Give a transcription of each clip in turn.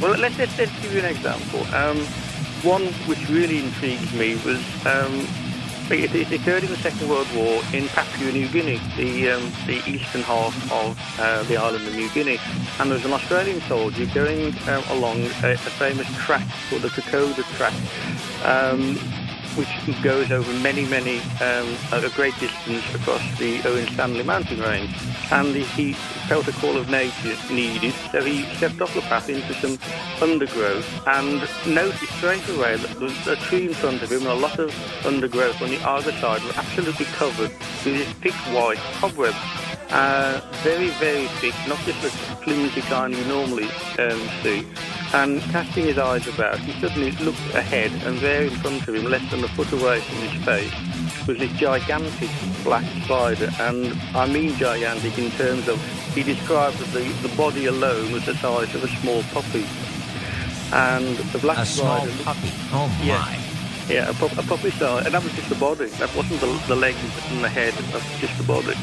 Well, let's, let's, let's give you an example. Um, one which really intrigued me was um, it, it, occurred in the Second World War in Papua New Guinea, the, um, the eastern half of uh, the island of New Guinea. And there was an Australian soldier going uh, along a, a, famous track called the Kokoda Track. Which goes over many, many, um, a great distance across the Owen Stanley mountain range. And he felt a call of nature needed, so he stepped off the path into some undergrowth and noticed straight away that there was a tree in front of him and a lot of undergrowth on the other side was absolutely covered with this thick white cobweb. Uh, very, very thick, not just the flimsy kind you normally um, see. And casting his eyes about, he suddenly looked ahead, and there in front of him, less than a foot away from his face, was this gigantic black spider. And I mean gigantic in terms of, he described that the, the body alone was the size of a small puppy. And the black a spider. small puppy. Oh my. Yeah. Yeah, a, a puppy size, and that was just the body. That wasn't the, the legs and the head. That was just the body.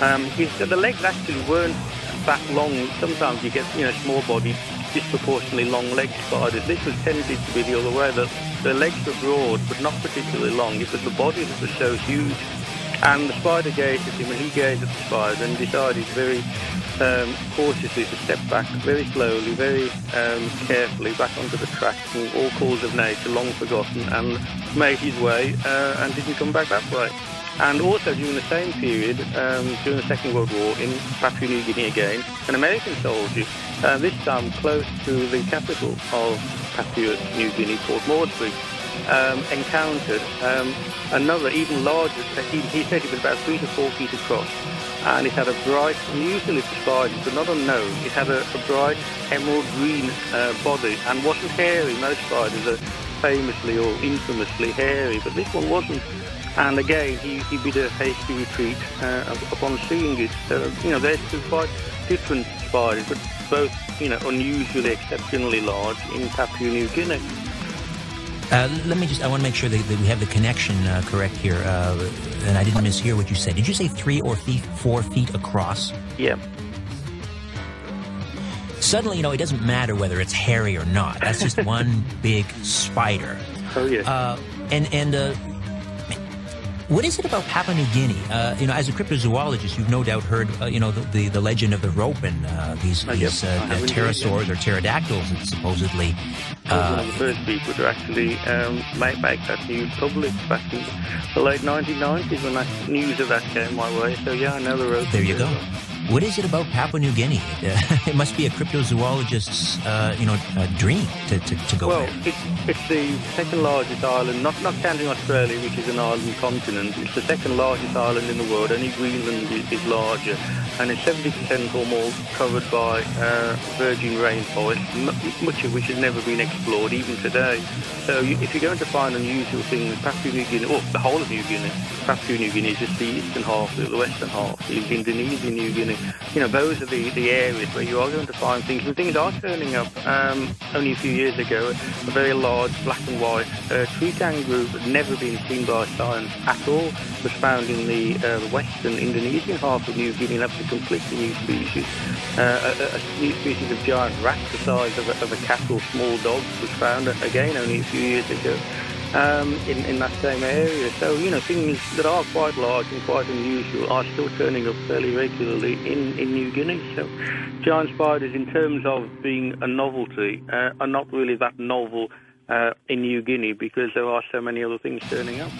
Um, he said the legs actually weren't that long. Sometimes you get, you know, small body disproportionately long leg spiders. This was tended to be the other way. that the legs were broad, but not particularly long. It was the body that was so huge. And the spider gazed at him, and he gazed at the spider and decided very um, cautiously to step back very slowly, very um, carefully back onto the track, and all calls of nature long forgotten, and made his way uh, and didn't come back that way. And also during the same period, um, during the Second World War in Papua New Guinea again, an American soldier, uh, this time close to the capital of Papua New Guinea, Port Moresby, um, encountered um, another, even larger, he, he said it was about three to four feet across, and it had a bright, unusually for spiders, but not unknown, it had a, a bright emerald green uh, body and wasn't hairy. Most spiders are famously or infamously hairy, but this one wasn't. And again, he, he bid a hasty retreat uh, upon seeing it. Uh, you know, they're two quite different spiders, but both, you know, unusually, exceptionally large in Papua New Guinea. Uh, let me just, I want to make sure that, that we have the connection uh, correct here. Uh, and I didn't mishear what you said. Did you say three or feet, four feet across? Yeah. Suddenly, you know, it doesn't matter whether it's hairy or not. That's just one big spider. Oh, yeah. Uh, and, and, uh, what is it about Papua New Guinea? Uh, you know, as a cryptozoologist, you've no doubt heard, uh, you know, the, the, the, legend of the ropen and uh, these, oh, these uh, pterosaurs or pterodactyls that supposedly. one of the first people to actually um, make, make that news public back in the late 1990s when that news of that came my way. So, yeah, I know the ropen. There you go. What is it about Papua New Guinea? it must be a cryptozoologist's, uh, you know, dream to, to, to go well, there. It's, it's the second largest island, not, not counting Australia, which is an island continent. It's the second largest island in the world. Only Greenland is, is larger. And it's 70% or more covered by uh, virgin rainforest, m- much of which has never been explored, even today. So you, if you're going to find unusual things, Papua New Guinea, or the whole of New Guinea, Papua New Guinea is just the eastern half, the western half, Indonesia, New Guinea, you know, those are the, the areas where you are going to find things. And things are turning up. Um, only a few years ago, a very large black and white uh, tree kangaroo had never been seen by science at all was found in the uh, western Indonesian half of New Guinea. and That's a completely new species. Uh, a, a, new species of giant rat the size of a, of a cat or small dog was found, again, only a few years ago um, in, in that same area. So, you know, things that are quite large and quite unusual are still turning up fairly regularly in, in New Guinea. So, giant spiders, in terms of being a novelty, uh, are not really that novel uh, in New Guinea because there are so many other things turning up.